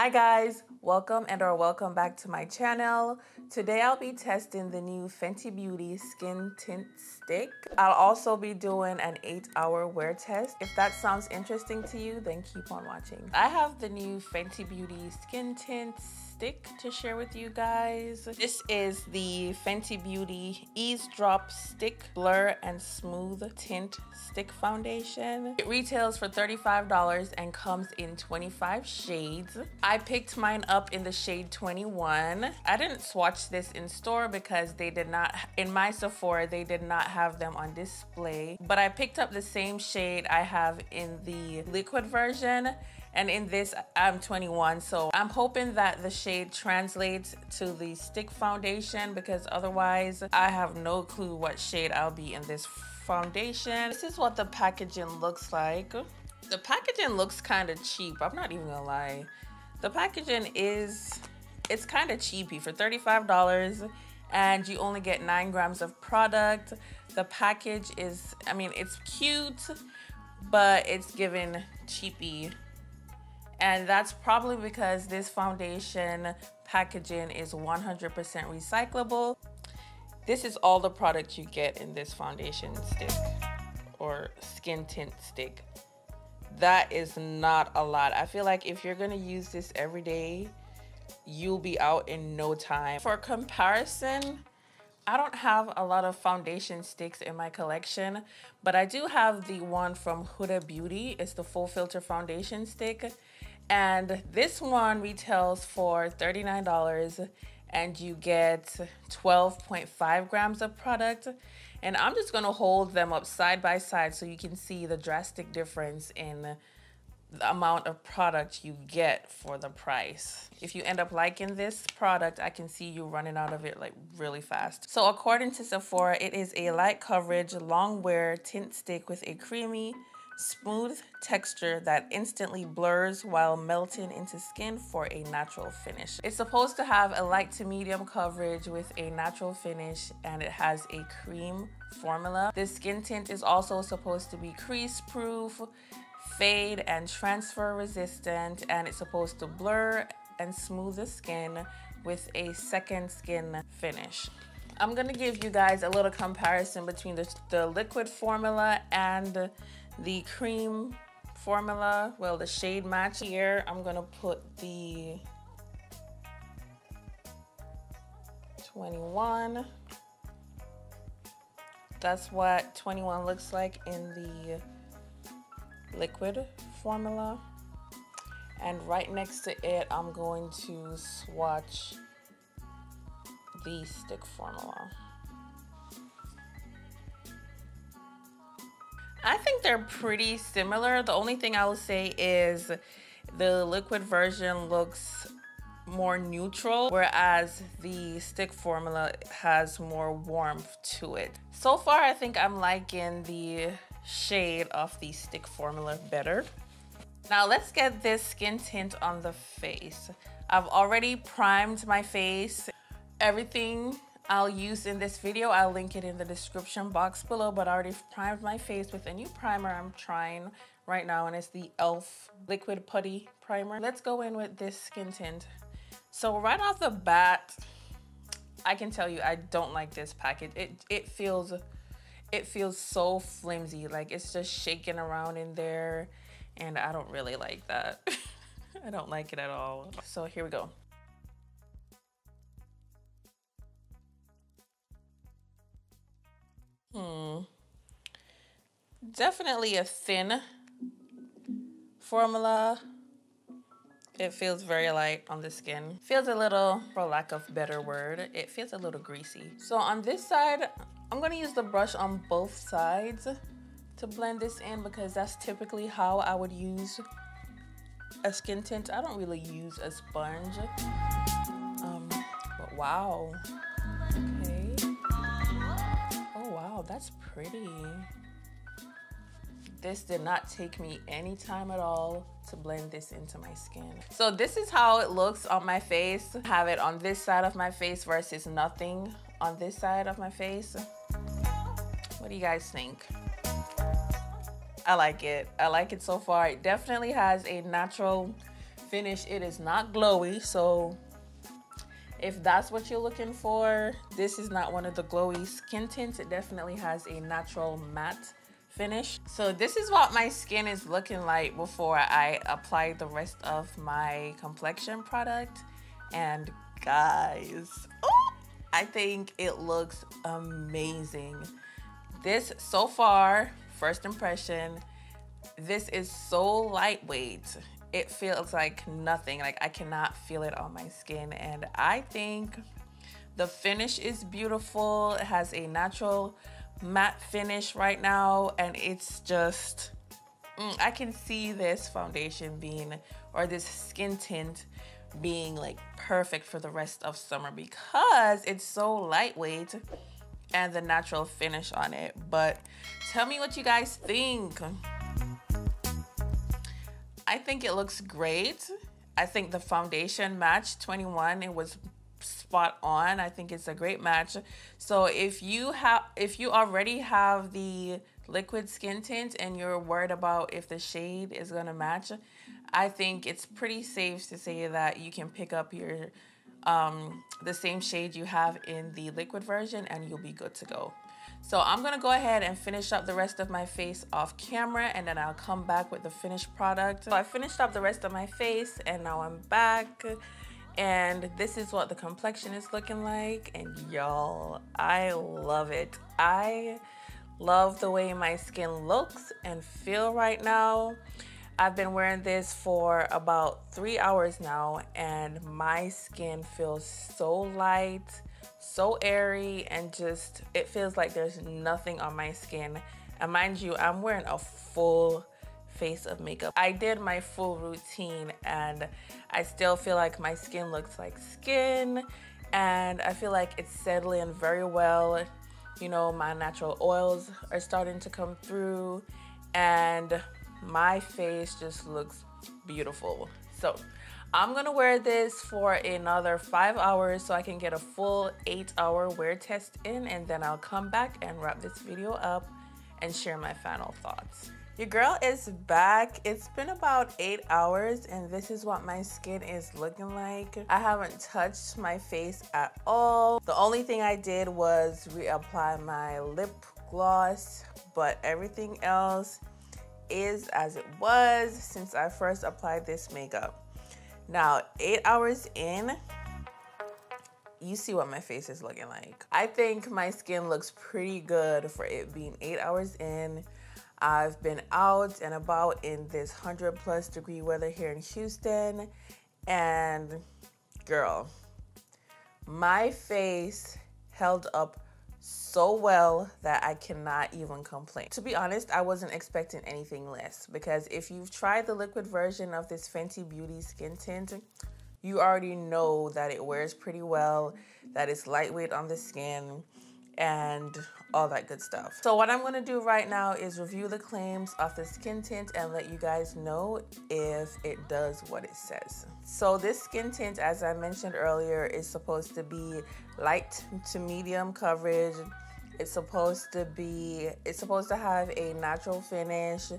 Hi guys, welcome and or welcome back to my channel. Today I'll be testing the new Fenty Beauty Skin Tint Stick. I'll also be doing an 8 hour wear test. If that sounds interesting to you, then keep on watching. I have the new Fenty Beauty Skin Tint stick to share with you guys. This is the Fenty Beauty Eaze Drop Stick Blur and Smooth Tint Stick Foundation. It retails for $35 and comes in 25 shades. I picked mine up in the shade 21. I didn't swatch this in store because they did not, in my Sephora, they did not have them on display. But I picked up the same shade I have in the liquid version and in this I'm 21 so I'm hoping that the shade translates to the stick foundation because otherwise I have no clue what shade I'll be in this foundation. This is what the packaging looks like. The packaging looks kind of cheap I'm not even gonna lie. The packaging is it's kind of cheapy for $35 and you only get nine grams of product. The package is I mean it's cute but it's given cheapy and that's probably because this foundation packaging is 100% recyclable. This is all the product you get in this foundation stick or skin tint stick. That is not a lot. I feel like if you're gonna use this every day, you'll be out in no time. For comparison, I don't have a lot of foundation sticks in my collection, but I do have the one from Huda Beauty. It's the Faux Filter foundation stick. And this one retails for $39 and you get 12.5 grams of product. And I'm just gonna hold them up side by side so you can see the drastic difference in the amount of product you get for the price. If you end up liking this product, I can see you running out of it like really fast. So according to Sephora, it is a light coverage, long wear tint stick with a creamy, smooth texture that instantly blurs while melting into skin for a natural finish. It's supposed to have a light to medium coverage with a natural finish and it has a cream formula. This skin tint is also supposed to be crease proof, fade and transfer resistant and it's supposed to blur and smooth the skin with a second skin finish. I'm gonna give you guys a little comparison between the, the liquid formula and the cream formula, well, the shade match here, I'm gonna put the 21. That's what 21 looks like in the liquid formula. And right next to it, I'm going to swatch the stick formula. I think they're pretty similar. The only thing I will say is the liquid version looks more neutral, whereas the stick formula has more warmth to it. So far, I think I'm liking the shade of the stick formula better. Now let's get this skin tint on the face. I've already primed my face. Everything I'll use in this video. I'll link it in the description box below, but I already primed my face with a new primer I'm trying right now, and it's the e.l.f. Liquid Putty Primer. Let's go in with this skin tint. So right off the bat, I can tell you I don't like this package. It, it feels it feels so flimsy, like it's just shaking around in there, and I don't really like that. I don't like it at all. So here we go. Hmm. Definitely a thin formula. It feels very light on the skin. Feels a little, for lack of better word, it feels a little greasy. So on this side, I'm gonna use the brush on both sides to blend this in because that's typically how I would use a skin tint. I don't really use a sponge. Um, but wow, that's pretty. This did not take me any time at all to blend this into my skin. So this is how it looks on my face. Have it on this side of my face versus nothing on this side of my face. What do you guys think? I like it. I like it so far. It definitely has a natural finish, it is not glowy. So if that's what you're looking for, this is not one of the glowy skin tints. It definitely has a natural matte finish. So this is what my skin is looking like before I apply the rest of my complexion product. And guys, oh, I think it looks amazing. This so far, first impression, this is so lightweight. It feels like nothing. Like I cannot feel it on my skin. And I think the finish is beautiful. It has a natural matte finish right now. And it's just, mm, I can see this foundation being, or this skin tint being like perfect for the rest of summer because it's so lightweight and the natural finish on it. But tell me what you guys think. I think it looks great. I think the foundation match 21, it was spot on. I think it's a great match. So if you have if you already have the liquid skin tint and you're worried about if the shade is going to match, I think it's pretty safe to say that you can pick up your um, the same shade you have in the liquid version and you'll be good to go. So I'm gonna go ahead and finish up the rest of my face off camera and then I'll come back with the finished product. So I finished up the rest of my face and now I'm back and this is what the complexion is looking like and y'all, I love it. I love the way my skin looks and feel right now. I've been wearing this for about three hours now and my skin feels so light, so airy, and just, it feels like there's nothing on my skin. And mind you, I'm wearing a full face of makeup. I did my full routine and I still feel like my skin looks like skin and I feel like it's settling very well. You know, my natural oils are starting to come through and my face just looks beautiful. So I'm gonna wear this for another five hours so I can get a full eight hour wear test in and then I'll come back and wrap this video up and share my final thoughts. Your girl is back. It's been about eight hours and this is what my skin is looking like. I haven't touched my face at all. The only thing I did was reapply my lip gloss, but everything else is as it was since I first applied this makeup. Now, eight hours in, you see what my face is looking like. I think my skin looks pretty good for it being eight hours in. I've been out and about in this 100 plus degree weather here in Houston. And girl, my face held up so well that I cannot even complain. To be honest, I wasn't expecting anything less because if you've tried the liquid version of this Fenty Beauty skin tint, you already know that it wears pretty well, that it's lightweight on the skin, and all that good stuff. So what I'm gonna do right now is review the claims of the skin tint and let you guys know if it does what it says. So this skin tint, as I mentioned earlier, is supposed to be light to medium coverage. It's supposed to be, it's supposed to have a natural finish.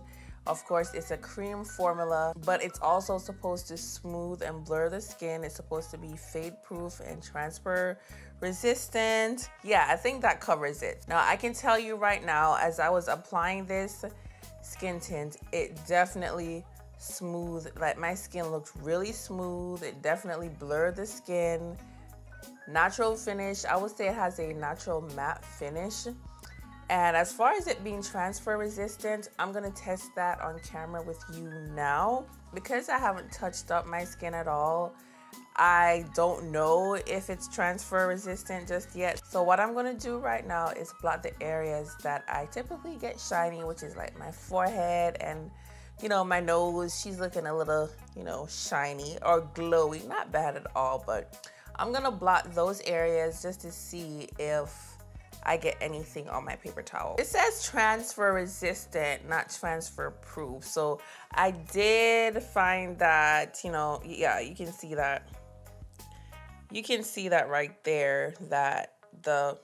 Of course, it's a cream formula, but it's also supposed to smooth and blur the skin. It's supposed to be fade proof and transfer resistant. Yeah, I think that covers it. Now, I can tell you right now, as I was applying this skin tint, it definitely smooth, like my skin looks really smooth. It definitely blurred the skin. Natural finish, I would say it has a natural matte finish. And as far as it being transfer resistant, I'm gonna test that on camera with you now. Because I haven't touched up my skin at all, I don't know if it's transfer resistant just yet. So what I'm gonna do right now is blot the areas that I typically get shiny, which is like my forehead and you know, my nose, she's looking a little, you know, shiny or glowy. Not bad at all, but I'm gonna blot those areas just to see if I get anything on my paper towel. It says transfer resistant, not transfer proof. So I did find that, you know, yeah, you can see that you can see that right there that the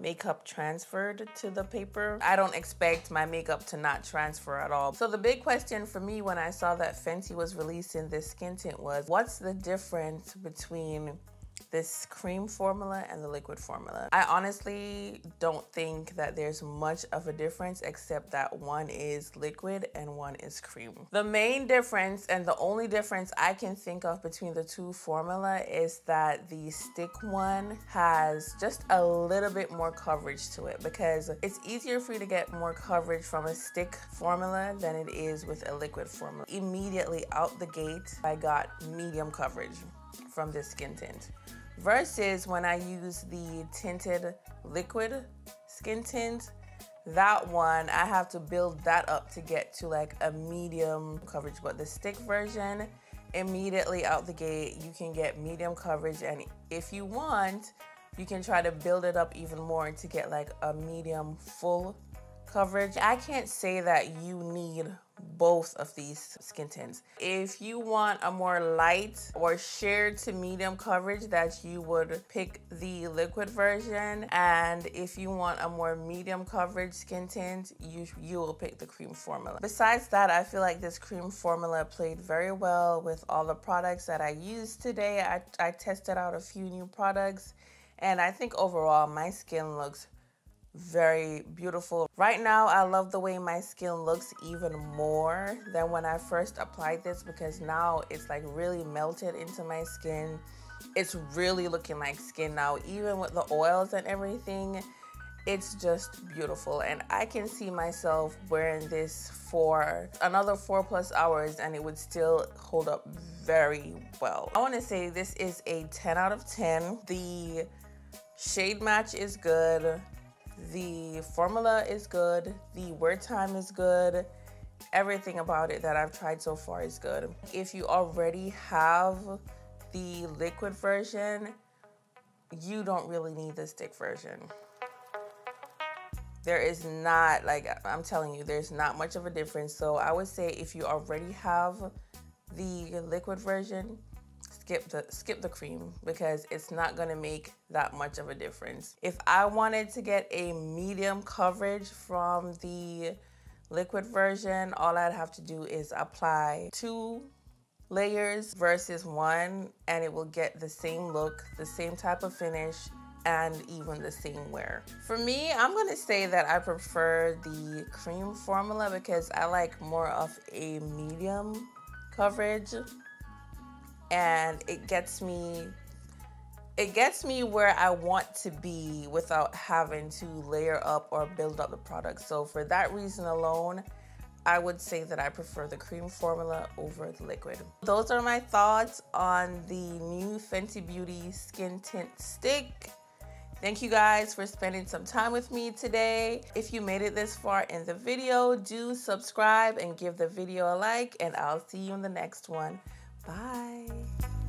makeup transferred to the paper. I don't expect my makeup to not transfer at all. So the big question for me when I saw that Fenty was releasing this skin tint was, what's the difference between this cream formula and the liquid formula. I honestly don't think that there's much of a difference except that one is liquid and one is cream. The main difference and the only difference I can think of between the two formula is that the stick one has just a little bit more coverage to it because it's easier for you to get more coverage from a stick formula than it is with a liquid formula. Immediately out the gate, I got medium coverage from this skin tint versus when I use the tinted liquid skin tint that one I have to build that up to get to like a medium coverage. But the stick version immediately out the gate you can get medium coverage. And if you want you can try to build it up even more to get like a medium full coverage. I can't say that you need both of these skin tints. If you want a more light or sheer to medium coverage that you would pick the liquid version and if you want a more medium coverage skin tint you you will pick the cream formula. Besides that I feel like this cream formula played very well with all the products that I used today. I, I tested out a few new products and I think overall my skin looks very beautiful. Right now, I love the way my skin looks even more than when I first applied this because now it's like really melted into my skin. It's really looking like skin now, even with the oils and everything. It's just beautiful and I can see myself wearing this for another four plus hours and it would still hold up very well. I want to say this is a 10 out of 10. The shade match is good. The formula is good. The wear time is good. Everything about it that I've tried so far is good. If you already have the liquid version, you don't really need the stick version. There is not, like I'm telling you, there's not much of a difference. So I would say if you already have the liquid version, skip the skip the cream because it's not gonna make that much of a difference. If I wanted to get a medium coverage from the liquid version, all I'd have to do is apply two layers versus one and it will get the same look, the same type of finish, and even the same wear. For me, I'm gonna say that I prefer the cream formula because I like more of a medium coverage and it gets me it gets me where I want to be without having to layer up or build up the product. So for that reason alone, I would say that I prefer the cream formula over the liquid. Those are my thoughts on the new Fenty Beauty Skin Tint Stick. Thank you guys for spending some time with me today. If you made it this far in the video, do subscribe and give the video a like and I'll see you in the next one. Bye.